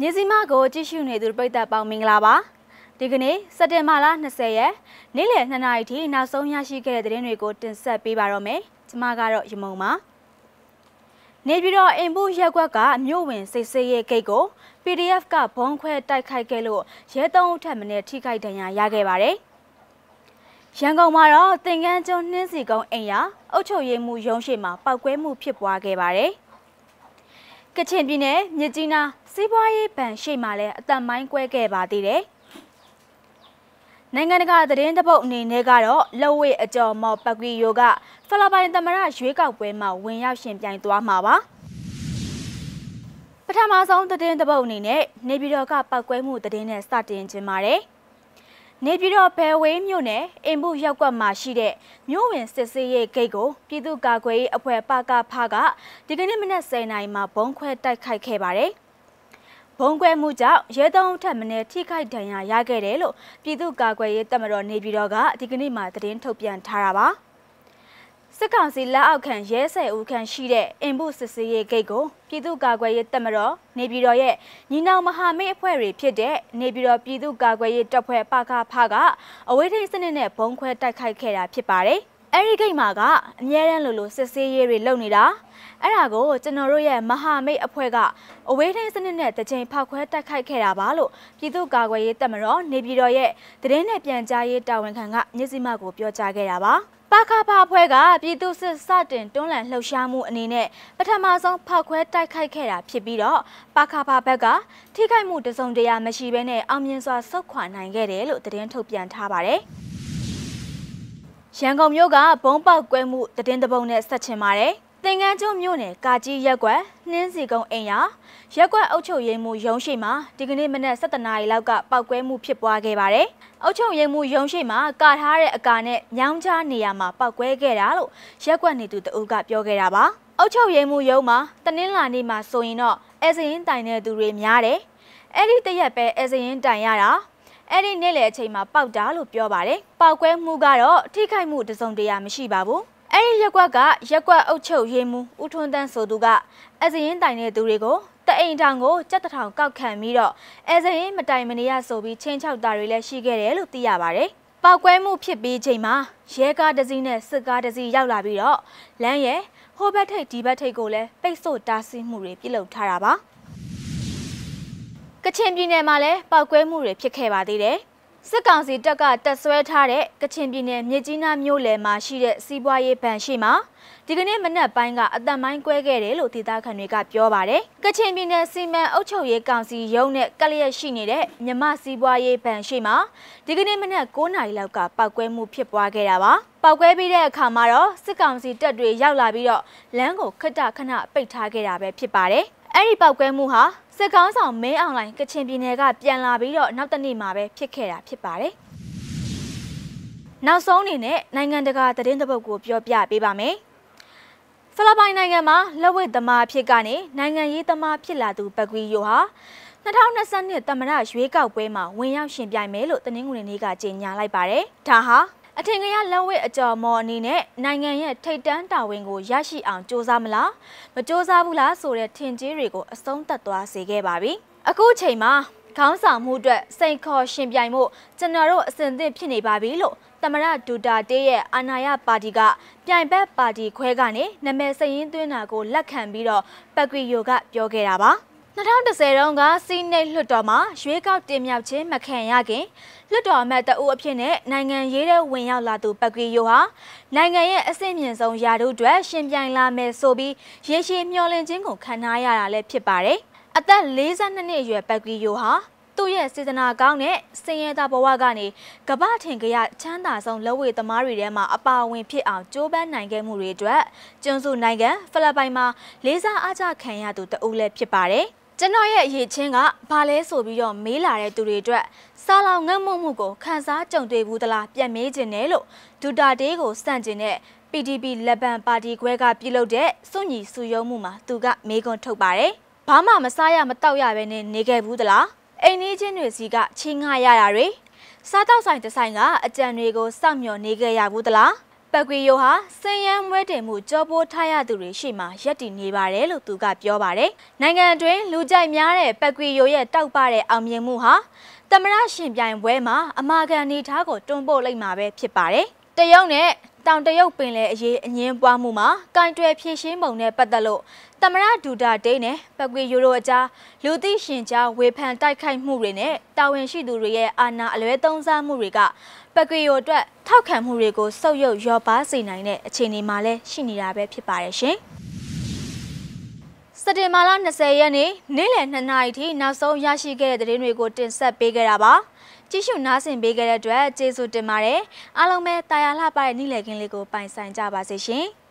ညစီမကိုကြည့်ရှုနေသူပရိသတ်ပေါင်းမင်္ဂလာပါဒီကနေ့စက်တင်ဘာလ20ရက်နေ့လယ်2နာရီထိနောက်ဆုံးရရှိခဲ့တဲ့သတင်းတွေကိုတင်ဆက်ပေးပါတော့မယ်ကျွန်မကတော့ရမုံပါနေပြည်တော်အင်ဘူးရက်ကွက်ကမြို့ဝင်စိတ်ဆေးရဲ့ဂိတ်ကို PDF ကဘုံခွဲတိုက်ခိုက်ခဲ့လို့ရဲသုံးဦးထပ်မံထိခိုက်ဒဏ်ရာရခဲ့ပါတယ်ရန်ကုန်မှာတော့တင်ကန်းကျွန်းနှင်းစီကုန်းအိမ်ယာအုတ်ချုပ်ရည်မှုရုံးရှိမှာပောက်ကွဲမှုဖြစ်ပွားခဲ့ပါတယ် ကချင်ပြည်နယ်မြစ်ကြီးနားစီးပွားရေးဗန်ရှိမှလည်းအတန်မိုင်းကွဲခဲ့ပါသေးတယ်။နိုင်ငံတကာသတင်းတပုတ်အနေနဲ့ကတော့လော်ဝေအကျော်မော်ပကွီယိုကဖလပိုင်သမရရွေးကောက်ပွဲမှာဝင်ရောက်ရှင်ပြိုင်သွားမှာပါ။ပထမဆုံးသတင်းတပုတ်အနေနဲ့နေပြည်တော်ကပောက်ကွဲမှုသတင်းနဲ့စတင်ခြင်းပါတယ်။ နေပြည်တော်ဘယ်ဝေးမြို့နယ်အင်ဘူးရောက်ကွက်မှာရှိတဲ့မြို့ဝင်စစ်စေးရေးဂိတ်ကိုပြည်သူ့ကာကွယ်ရေးအဖွဲ့ပကဖကဒီကနေ့မနက်10:00နာရီမှာဘုံခွဲတိုက်ခိုက်ခဲ့ပါတယ်။ဘုံကွဲမှုကြောင့်ရဲသုံးထက်မင်းထိခိုက်ဒဏ်ရာရခဲ့တယ်လို့ပြည်သူ့ကာကွယ်ရေးတပ်မတော်နေပြည်တော်ကဒီကနေ့မှသတင်းထုတ်ပြန်ထားတာပါ။ စစ်ကောင်စီလက်အောက်ခံရဲဆယ်ဦးခန့်ရှိတဲ့အင်ဘူးစစ်စေးရေးဂိတ်ကိုပြည်သူ့ကာကွယ်ရေးတပ်မတော်နေပြည်တော်ရဲ့ညီနောင်မဟာမိတ်အဖွဲ့တွေဖြစ်တဲ့နေပြည်တော်ပြည်သူ့ကာကွယ်ရေးတပ်ဖွဲ့ပကဖကအဝေးထိန်းစနစ်နဲ့ဘုံခွဲတိုက်ခိုက်ခဲ့တာဖြစ်ပါတယ်။အဲဒီဂိတ်မှာကအမြဲတမ်းလိုလိုစစ်ဆေးရေးတွေလုပ်နေတာအဲ့ဒါကိုကျွန်တော်တို့ရဲ့မဟာမိတ်အဖွဲ့ကအဝေးထိန်းစနစ်နဲ့တကြိမ်ဖောက်ခွဲတိုက်ခိုက်ခဲ့တာပါလို့ပြည်သူ့ကာကွယ်ရေးတပ်မတော်နေပြည်တော်ရဲ့တရင်နဲ့ပြန်ကြားရေးတာဝန်ခံကညစီမကိုပြောကြားခဲ့တာပါ။ ပါခဖအဖွဲ့ကပြည်သူစစ်စတင်တွန်းလှန်လှုပ်ရှားမှုအနေနဲ့ပထမဆုံးဖောက်ခွဲတိုက်ခိုက်ခဲ့တာဖြစ်ပြီးတော့ပါခဖဘက်ကထိခိုက်မှုတစုံတရာမရှိဘဲနဲ့အောင်မြင်စွာဆုတ်ခွာနိုင်ခဲ့တယ်လို့သတင်းထုတ်ပြန်ထားပါတယ်။ရန်ကုန်မြို့ကဘုံပေါက်ကွဲမှုတည်င်းတပုံနဲ့ဆက်ချင်ပါတယ်။ သင်္ကန်းကျွန်းမြို့နယ်ကာကြီးရက်ကွက်နှင်းစီကုန်းအိမ်ယာရက်ကွက်အုပ်ချုပ်ရေးမှူးရုံးရှိမှာဒီကနေ့မနက်7:00နာရီလောက်ကပောက်ကွဲမှုဖြစ်ပွားခဲ့ပါတယ်။အုပ်ချုပ်ရေးမှူးရုံးရှိမှာကာထားတဲ့အကာနဲ့ညောင်းချနေရာမှာပောက်ကွဲခဲ့တာလို့ရက်ကွက်နေသူတအုပ်ကပြောခဲ့တာပါ။အုပ်ချုပ်ရေးမှူးရုံးမှာတနင်္လာနေ့မှာဆိုရင်တော့အဲစရင်တိုင်တဲ့သူတွေများတယ်။အဲ့ဒီတရက်ပဲအဲစရင်တိုင်ရတာအဲ့ဒီနေ့လေအချိန်မှာပောက်တာလို့ပြောပါတယ်။ပောက်ကွဲမှုကတော့ထိခိုက်မှုတစုံတရာမရှိပါဘူး။ အဲ့ဒီရက်ကွက်ကရက်ကွက်အုပ်ချုပ်ရေးမှူးဦးထွန်းတန်းဆိုသူကအစရင်တိုင်တဲ့သူတွေကိုတအိမ်ထောင်ကိုစက်တထောင်ကောက်ခံပြီးတော့အဲစရင်မတိုင်မနေရဆိုပြီးချင်းချောက်တာတွေလည်းရှိခဲ့တယ်လို့သိရပါတယ်။ပောက်ကွဲမှုဖြစ်ပြီးချိန်မှာရဲကားတစ်စီးနဲ့စစ်ကားတစ်စီးရောက်လာပြီးတော့လမ်းရဲ့ဟိုဘက်ထိပ်ဒီဘက်ထိပ်ကိုလည်းပိတ်ဆို့တားဆီးမှုတွေပြုလုပ်ထားတာပါ။ကချင်ပြည်နယ်မှာလည်းပောက်ကွဲမှုတွေဖြစ်ခဲ့ပါသေးတယ်။ စစ်ကောင်စီတပ်ကတက်ဆွဲထားတဲ့ကချင်ပြည်နယ်မြစ်ကြီးနားမြို့လယ်မှာရှိတဲ့စီးပွားရေးဗန်ရှိမှာဒီကနေ့မနက်ပိုင်းကအတန်မိုင်းကွဲခဲ့တယ်လို့ဒေသခံတွေကပြောပါတယ်။ကချင်ပြည်နယ်စီမံအုပ်ချုပ်ရေးကောင်စီရုံးနဲ့ကလျက်ရှိနေတဲ့မြမစီးပွားရေးဗန်ရှိမှာဒီကနေ့မနက်9နာရီလောက်ကပောက်ကွဲမှုဖြစ်ပွားခဲ့တာပါ။ပောက်ကွဲပြီးတဲ့အခါမှာတော့စစ်ကောင်စီတပ်တွေရောက်လာပြီးတော့လမ်းကိုခက်တခဏပိတ်ထားခဲ့တာပဲဖြစ်ပါတယ်။အဲ့ဒီပောက်ကွဲမှုဟာ စစ်ကောင်းဆောင်မင်းအောင်လိုင်ကချင်ပြည်နယ်ကပြန်လာပြီးတော့နောက်တနေ့မှာပဲဖြစ်ခဲ့တာဖြစ်ပါတယ်။နောက်ဆုံးအနေနဲ့နိုင်ငံတကာသတင်းသဘုတ်ကိုပြောပြပေးပါမယ်။ဖိလစ်ပိုင်နိုင်ငံမှာလက်ဝဲသမားဖြစ်ကနေနိုင်ငံရေးသမားဖြစ်လာသူဘက်ကွီယိုဟာ2022သမ္မတရွေးကောက်ပွဲမှာဝင်ရောက်ရှင်ပြိုင်မယ်လို့တနင်္ဂနွေနေ့ကကြေညာလိုက်ပါတယ်။ဒါဟာ အထင်ကရလက်ဝဲအကျော်မော်အနေနဲ့နိုင်ငံရဲ့ထိတ်တန်းတာဝန်ကိုရရှိအောင်စ조사မလားမစ조사ဘူးလားဆိုတဲ့ထင်ကြီးတွေကိုအဆုံးသတ်သွားစေခဲ့ပါပြီအခုချိန်မှာခေါင်းဆောင်မှုအတွက်စိန်ခေါ်ရှင်ပြိုင်မှုကျွန်တော်တို့အစဉ်သင့်ဖြစ်နေပါပြီလို့သမရဒူတာတေးရဲ့အာဏာရပါတီကပြိုင်ဘက်ပါတီခွဲကနေနာမည်စရင်သွင်းတာကိုလက်ခံပြီးတော့ပက်ဂရီယိုကပြောခဲ့တာပါ 2010တုန်းကစီးနိတ်လွှတ်တော်မှာရွေးကောက်တင်မြှောက်ခြင်းမခံရခင်လွှတ်တော်အမတ်တအုပ်အဖြစ်နဲ့နိုင်ငံရေးတဲ့ဝင်ရောက်လာသူပကရီယိုဟာနိုင်ငံရဲ့အဆင့်မြင့်ဆုံးယာတို့အတွက်ရှင်ပြိုင်လာမယ်ဆိုပြီးရေရှည်မျှော်လင့်ခြင်းကိုခံထားရတာလည်းဖြစ်ပါတယ်။အသက်42နှစ်အရွယ်ပကရီယိုဟာသူ့ရဲ့စေတနာကောင်းတဲ့စင်ရဲသားဘဝကနေကပထင်ကြရချမ်းသာဆုံးလက်ဝဲသမားတွေထဲမှာအပါအဝင်ဖြစ်အောင်ကြိုးပမ်းနိုင်ခဲ့မှုတွေအတွက်ကျွန်းစုနိုင်ငံဖိလစ်ပိုင်မှာလေးစားအားကျခံရသူတဦးလည်းဖြစ်ပါတယ်။ ကျွန်တော်ရဲ့အရေးချင်းကဘာလဲဆိုပြီးတော့မေးလာတဲ့သူတွေအတွက်စားလောင်ငတ်မွမှုကိုခန်းစားကြုံတွေ့ဘူးသလားပြန်မေးခြင်းနဲ့လို့ဒူတာတေးကိုစန့်ကျင်တဲ့ PDP လက်ပံပါတီခွဲကပြုလုပ်တဲ့စွန့်ညီစုယုံမှုမှာသူကမေးခွန်းထုတ်ပါတယ်။ဘာမှမစားရမတောက်ရပဲနဲ့နေခဲ့ဘူးသလား။အိမ်နီးချင်းတွေစီကချင်းငှရတာတွေစားတောက်ဆိုင်တစ်ဆိုင်ကအကြံတွေကိုစောင့်မျှော်နေခဲ့ရဘူးသလား။ ပပတ်ကွေရိုဟာစင်ရန်မွဲတင်မှုကြောပိုးထားရသူတွေရှိမှရက်တည်နေပါတယ်လို့သူကပြောပါတယ်။နိုင်ငံအတွင်းလူကြိုက်များတဲ့ပတ်ကွေရိုရဲ့တောက်ပတဲ့အောင်မြင်မှုဟာသမရရှင်ပြိုင်ပွဲမှာအမာခံနေထားကိုတွန်းပို့လိုက်မှာပဲဖြစ်ပါတယ်။တရုတ်နဲ့ တောင်တရုတ်ပင်လယ်အရေးအငင်းပွားမှုမှာကင်တွယ်ဖြည့်ရှင်းပုံနဲ့ပတ်သက်လို့သမရဒူတာဒိန်းနဲ့ပကွေယူရိုအကြားလူသိရှင်ကြားဝေဖန်တိုက်ခိုက်မှုတွေနဲ့တာဝန်ရှိသူတွေရဲ့အာဏာအလွဲသုံးစားမှုတွေကပကွေယူအတွက်ထောက်ခံမှုတွေကိုဆုပ်ယုပ်ရောပါစေနိုင်တဲ့အခြေအနေမှာလည်းရှိနေတာပဲဖြစ်ပါတယ်ရှင်။စက်တင်ဘာလ20ရက်နေ့နေ့လယ်2နာရီထိနောက်ဆုံးရရှိခဲ့တဲ့သတင်းတွေကိုတင်ဆက်ပေးခဲ့တာပါ။ ကြည့်ရှုနားဆင်ပေးခဲ့တဲ့အတွက်ကျေးဇူးတင်ပါတယ်အားလုံးပဲတာယာလှပတဲ့နေ့လည်ခင်းလေးကိုပိုင်ဆိုင်ကြပါစေရှင်။